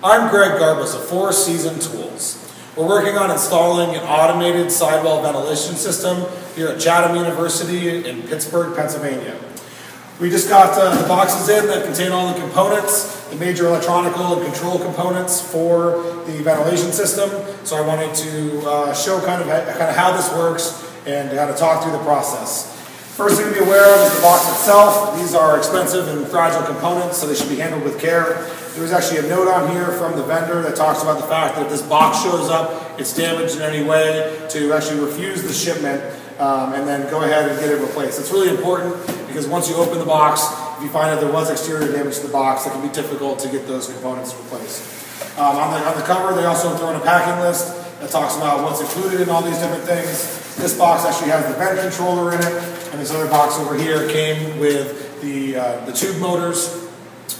I'm Greg Garbos of Four Season Tools. We're working on installing an automated sidewall ventilation system here at Chatham University in Pittsburgh, Pennsylvania. We just got uh, the boxes in that contain all the components, the major electronical and control components for the ventilation system. So I wanted to uh, show kind of, kind of how this works and how to talk through the process. First thing to be aware of is the box itself. These are expensive and fragile components, so they should be handled with care. There's actually a note on here from the vendor that talks about the fact that if this box shows up, it's damaged in any way, to actually refuse the shipment um, and then go ahead and get it replaced. It's really important because once you open the box, if you find that there was exterior damage to the box, it can be difficult to get those components replaced. Um, on, the, on the cover, they also throw in a packing list that talks about what's included in all these different things. This box actually has the vent controller in it, and this other box over here came with the, uh, the tube motors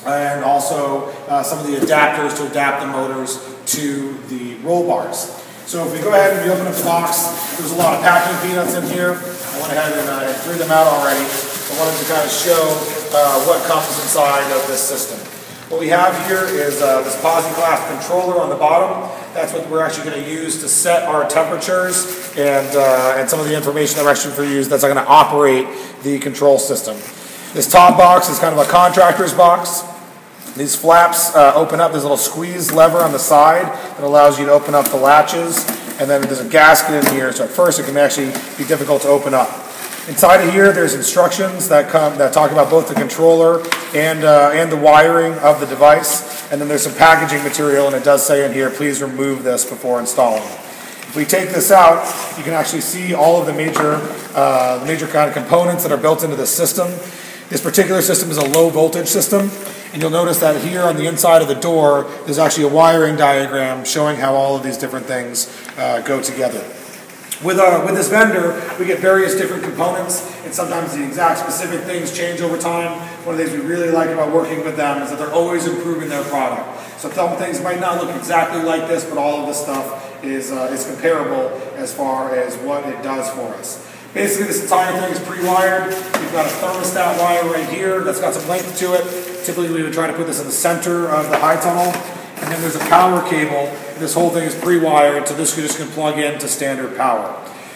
and also uh, some of the adapters to adapt the motors to the roll bars. So if we go ahead and we open up the box, there's a lot of packing peanuts in here. I went ahead and I threw them out already. I wanted to kind of show uh, what comes inside of this system. What we have here is uh, this Posi-Class controller on the bottom. That's what we're actually going to use to set our temperatures and, uh, and some of the information that we're actually going to use that's going to operate the control system. This top box is kind of a contractor's box. These flaps uh, open up. There's a little squeeze lever on the side that allows you to open up the latches. And then there's a gasket in here, so at first it can actually be difficult to open up. Inside of here, there's instructions that come that talk about both the controller and uh, and the wiring of the device. And then there's some packaging material, and it does say in here, please remove this before installing. If we take this out, you can actually see all of the major uh, major kind of components that are built into the system. This particular system is a low voltage system, and you'll notice that here on the inside of the door, there's actually a wiring diagram showing how all of these different things uh, go together. With, uh, with this vendor, we get various different components, and sometimes the exact specific things change over time. One of the things we really like about working with them is that they're always improving their product. So some things might not look exactly like this, but all of this stuff is, uh, is comparable as far as what it does for us. Basically, this entire thing is pre-wired. We've got a thermostat wire right here that's got some length to it. Typically, we would try to put this in the center of the high tunnel. And then there's a power cable this whole thing is pre-wired, so this just can plug in to standard power.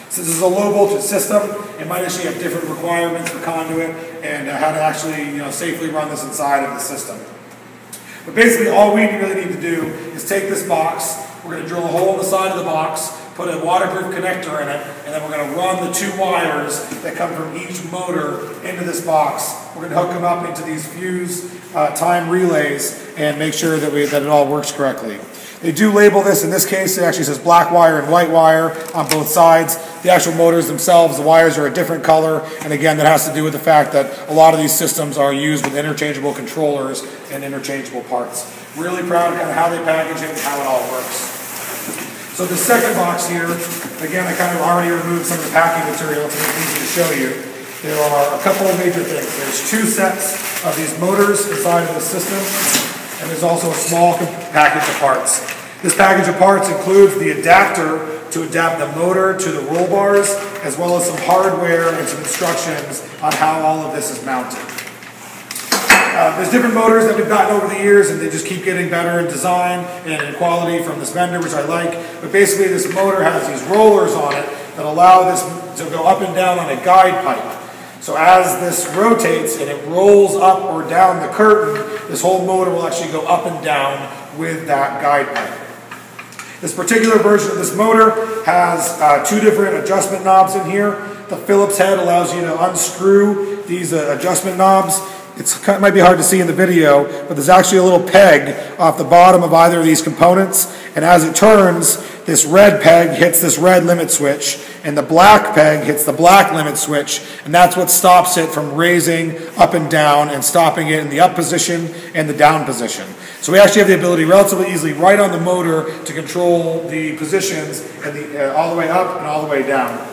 Since this is a low voltage system, it might actually have different requirements for conduit and uh, how to actually you know, safely run this inside of the system. But basically all we really need to do is take this box, we're going to drill a hole in the side of the box, put a waterproof connector in it, and then we're going to run the two wires that come from each motor into this box. We're going to hook them up into these fuse uh, time relays and make sure that, we, that it all works correctly. They do label this, in this case it actually says black wire and white wire on both sides. The actual motors themselves, the wires are a different color, and again that has to do with the fact that a lot of these systems are used with interchangeable controllers and interchangeable parts. Really proud of kind of how they package it and how it all works. So the second box here, again I kind of already removed some of the packing material to make it easy to show you. There are a couple of major things. There's two sets of these motors inside of the system and there's also a small package of parts. This package of parts includes the adapter to adapt the motor to the roll bars, as well as some hardware and some instructions on how all of this is mounted. Uh, there's different motors that we've gotten over the years, and they just keep getting better in design and in quality from this vendor, which I like. But basically, this motor has these rollers on it that allow this to go up and down on a guide pipe. So as this rotates and it rolls up or down the curtain, this whole motor will actually go up and down with that guide pipe. This particular version of this motor has uh, two different adjustment knobs in here. The Phillips head allows you to unscrew these uh, adjustment knobs. It's, it might be hard to see in the video, but there's actually a little peg off the bottom of either of these components. And as it turns, this red peg hits this red limit switch, and the black peg hits the black limit switch, and that's what stops it from raising up and down and stopping it in the up position and the down position. So we actually have the ability relatively easily right on the motor to control the positions and the, uh, all the way up and all the way down.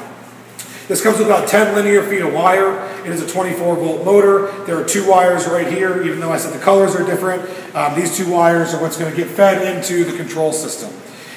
This comes with about 10 linear feet of wire. It is a 24 volt motor. There are two wires right here, even though I said the colors are different. Um, these two wires are what's going to get fed into the control system.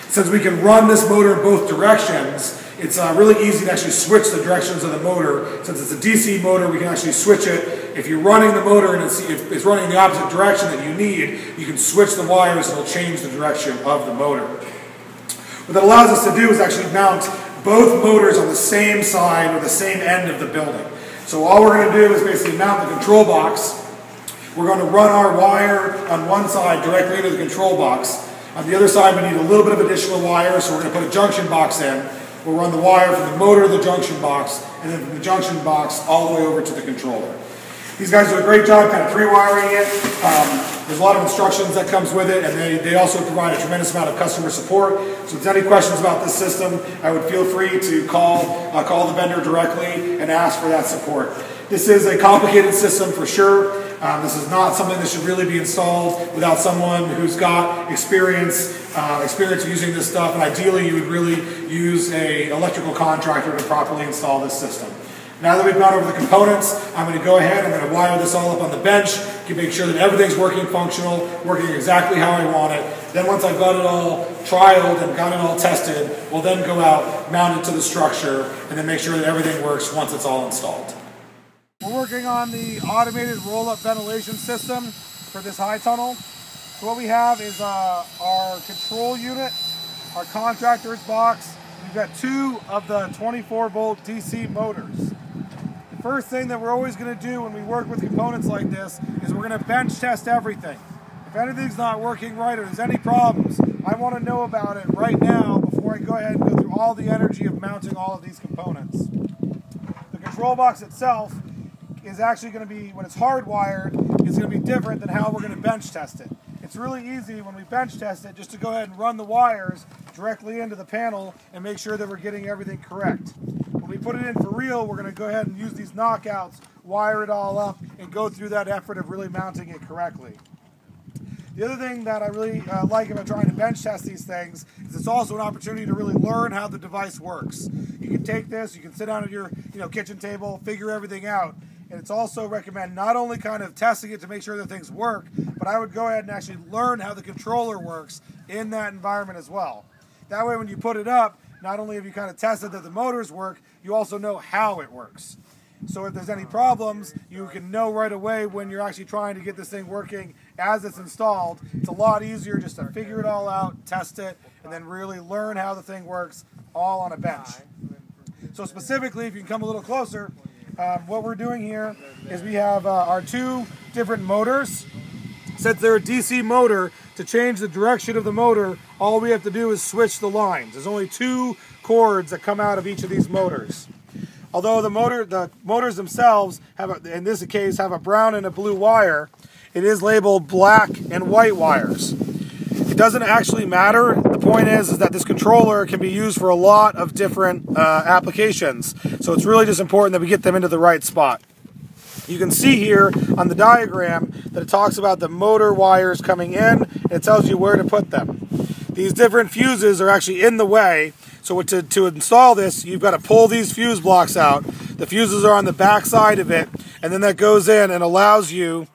Since we can run this motor in both directions, it's uh, really easy to actually switch the directions of the motor. Since it's a DC motor, we can actually switch it. If you're running the motor and it's, it's running in the opposite direction that you need, you can switch the wires and it'll change the direction of the motor. What that allows us to do is actually mount both motors on the same side or the same end of the building. So all we're going to do is basically mount the control box. We're going to run our wire on one side directly into the control box. On the other side, we need a little bit of additional wire, so we're going to put a junction box in. We'll run the wire from the motor to the junction box, and then from the junction box all the way over to the controller. These guys do a great job kind of pre-wiring it. Um, there's a lot of instructions that comes with it, and they, they also provide a tremendous amount of customer support. So if there's any questions about this system, I would feel free to call, uh, call the vendor directly and ask for that support. This is a complicated system for sure. Um, this is not something that should really be installed without someone who's got experience uh, experience using this stuff, and ideally you would really use a electrical contractor to properly install this system. Now that we've gone over the components, I'm going to go ahead, I'm going to wire this all up on the bench, to make sure that everything's working functional, working exactly how I want it. Then once I've got it all trialed and got it all tested, we'll then go out, mount it to the structure, and then make sure that everything works once it's all installed. We're working on the automated roll-up ventilation system for this high tunnel. So what we have is uh, our control unit, our contractor's box. We've got two of the 24 volt DC motors first thing that we're always going to do when we work with components like this is we're going to bench test everything. If anything's not working right or there's any problems, I want to know about it right now before I go ahead and go through all the energy of mounting all of these components. The control box itself is actually going to be, when it's hardwired, it's going to be different than how we're going to bench test it. It's really easy when we bench test it just to go ahead and run the wires directly into the panel and make sure that we're getting everything correct put it in for real, we're going to go ahead and use these knockouts, wire it all up, and go through that effort of really mounting it correctly. The other thing that I really uh, like about trying to bench test these things is it's also an opportunity to really learn how the device works. You can take this, you can sit down at your you know kitchen table, figure everything out, and it's also recommend not only kind of testing it to make sure that things work, but I would go ahead and actually learn how the controller works in that environment as well. That way when you put it up, not only have you kind of tested that the motors work, you also know how it works. So if there's any problems, you can know right away when you're actually trying to get this thing working as it's installed. It's a lot easier just to figure it all out, test it, and then really learn how the thing works all on a bench. So specifically, if you can come a little closer, um, what we're doing here is we have uh, our two different motors. Since they're a DC motor, to change the direction of the motor, all we have to do is switch the lines. There's only two cords that come out of each of these motors. Although the motor, the motors themselves have, a, in this case, have a brown and a blue wire, it is labeled black and white wires. It doesn't actually matter. The point is, is that this controller can be used for a lot of different uh, applications. So it's really just important that we get them into the right spot. You can see here on the diagram that it talks about the motor wires coming in and it tells you where to put them. These different fuses are actually in the way so to, to install this you've got to pull these fuse blocks out. The fuses are on the back side of it and then that goes in and allows you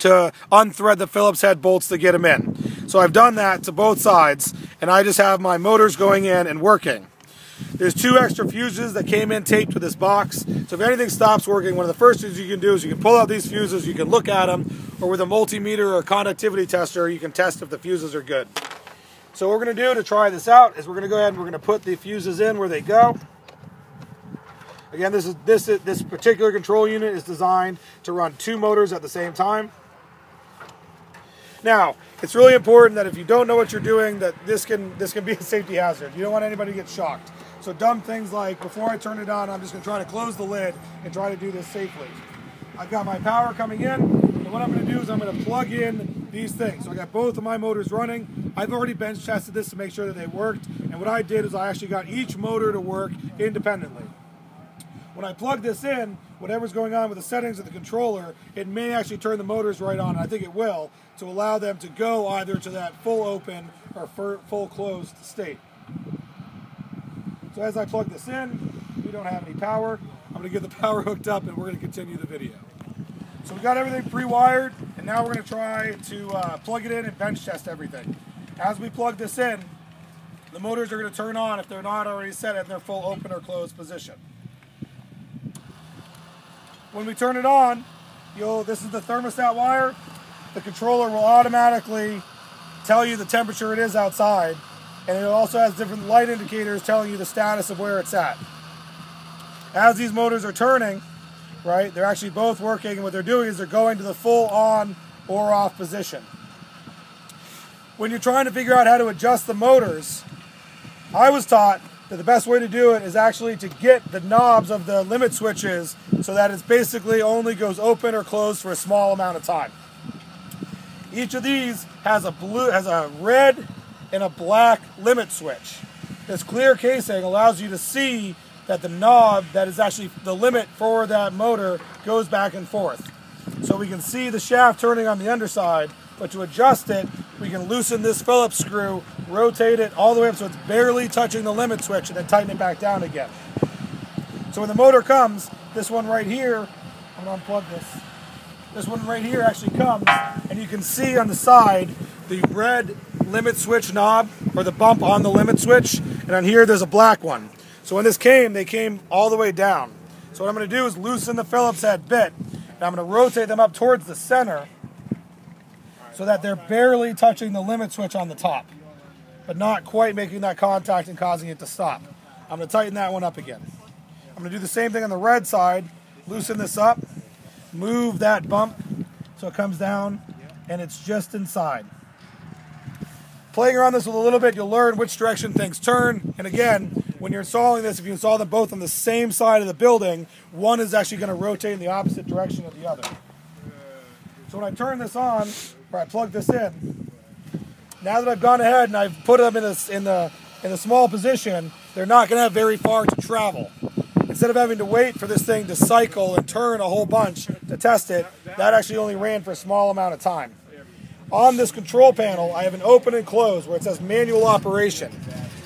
to unthread the Phillips head bolts to get them in. So I've done that to both sides and I just have my motors going in and working. There's two extra fuses that came in taped to this box. So if anything stops working, one of the first things you can do is you can pull out these fuses, you can look at them, or with a multimeter or a conductivity tester, you can test if the fuses are good. So what we're going to do to try this out is we're going to go ahead and we're going to put the fuses in where they go. Again, this is this this particular control unit is designed to run two motors at the same time. Now, it's really important that if you don't know what you're doing, that this can this can be a safety hazard. You don't want anybody to get shocked. So dumb things like, before I turn it on, I'm just gonna try to close the lid and try to do this safely. I've got my power coming in, and what I'm gonna do is I'm gonna plug in these things. So I got both of my motors running. I've already bench tested this to make sure that they worked, and what I did is I actually got each motor to work independently. When I plug this in, whatever's going on with the settings of the controller, it may actually turn the motors right on, and I think it will, to allow them to go either to that full open or full closed state. So as I plug this in, we don't have any power. I'm going to get the power hooked up and we're going to continue the video. So we got everything pre-wired and now we're going to try to uh, plug it in and bench test everything. As we plug this in, the motors are going to turn on if they're not already set in their full open or closed position. When we turn it on, you'll this is the thermostat wire. The controller will automatically tell you the temperature it is outside, and it also has different light indicators telling you the status of where it's at. As these motors are turning, right, they're actually both working, and what they're doing is they're going to the full on or off position. When you're trying to figure out how to adjust the motors, I was taught that the best way to do it is actually to get the knobs of the limit switches so that it basically only goes open or closed for a small amount of time. Each of these has a blue, has a red and a black limit switch. This clear casing allows you to see that the knob that is actually the limit for that motor goes back and forth. So we can see the shaft turning on the underside, but to adjust it, we can loosen this Phillips screw, rotate it all the way up so it's barely touching the limit switch, and then tighten it back down again. So when the motor comes, this one right here, I'm gonna unplug this. This one right here actually comes, and you can see on the side the red limit switch knob, or the bump on the limit switch, and on here there's a black one. So when this came, they came all the way down. So what I'm going to do is loosen the Phillips head bit, and I'm going to rotate them up towards the center so that they're barely touching the limit switch on the top, but not quite making that contact and causing it to stop. I'm going to tighten that one up again. I'm going to do the same thing on the red side, loosen this up, move that bump so it comes down, and it's just inside. Playing around this with a little bit, you'll learn which direction things turn, and again, when you're installing this, if you install them both on the same side of the building, one is actually going to rotate in the opposite direction of the other. So when I turn this on, or I plug this in, now that I've gone ahead and I've put them in, this, in, the, in the small position, they're not going to have very far to travel. Instead of having to wait for this thing to cycle and turn a whole bunch to test it, that actually only ran for a small amount of time. On this control panel, I have an open and close where it says manual operation.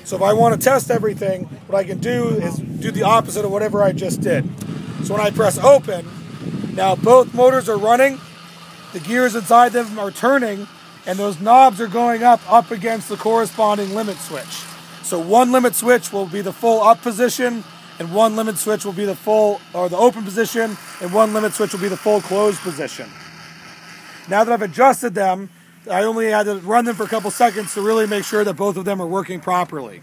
So if I want to test everything, what I can do is do the opposite of whatever I just did. So when I press open, now both motors are running, the gears inside them are turning, and those knobs are going up up against the corresponding limit switch. So one limit switch will be the full up position, and one limit switch will be the full or the open position, and one limit switch will be the full closed position. Now that I've adjusted them, I only had to run them for a couple seconds to really make sure that both of them are working properly.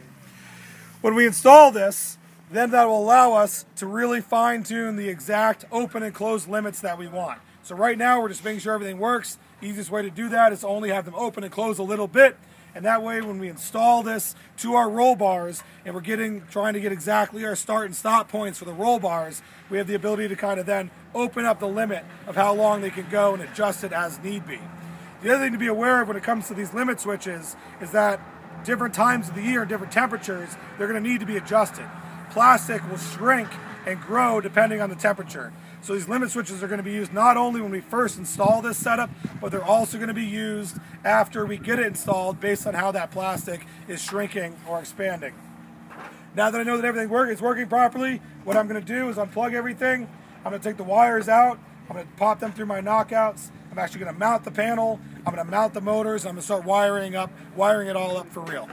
When we install this, then that will allow us to really fine tune the exact open and close limits that we want. So right now we're just making sure everything works. Easiest way to do that is to only have them open and close a little bit. And that way when we install this to our roll bars and we're getting trying to get exactly our start and stop points for the roll bars, we have the ability to kind of then open up the limit of how long they can go and adjust it as need be. The other thing to be aware of when it comes to these limit switches is that different times of the year and different temperatures, they're going to need to be adjusted. Plastic will shrink and grow depending on the temperature. So these limit switches are going to be used not only when we first install this setup, but they're also going to be used after we get it installed based on how that plastic is shrinking or expanding. Now that I know that everything works, it's working properly, what I'm going to do is unplug everything. I'm going to take the wires out. I'm going to pop them through my knockouts. I'm actually going to mount the panel I'm going to mount the motors. I'm going to start wiring up, wiring it all up for real.